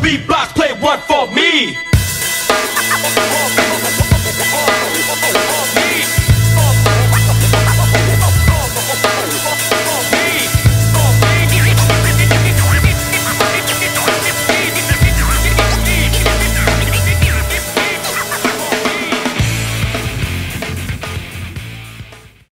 beatbox, play one for me.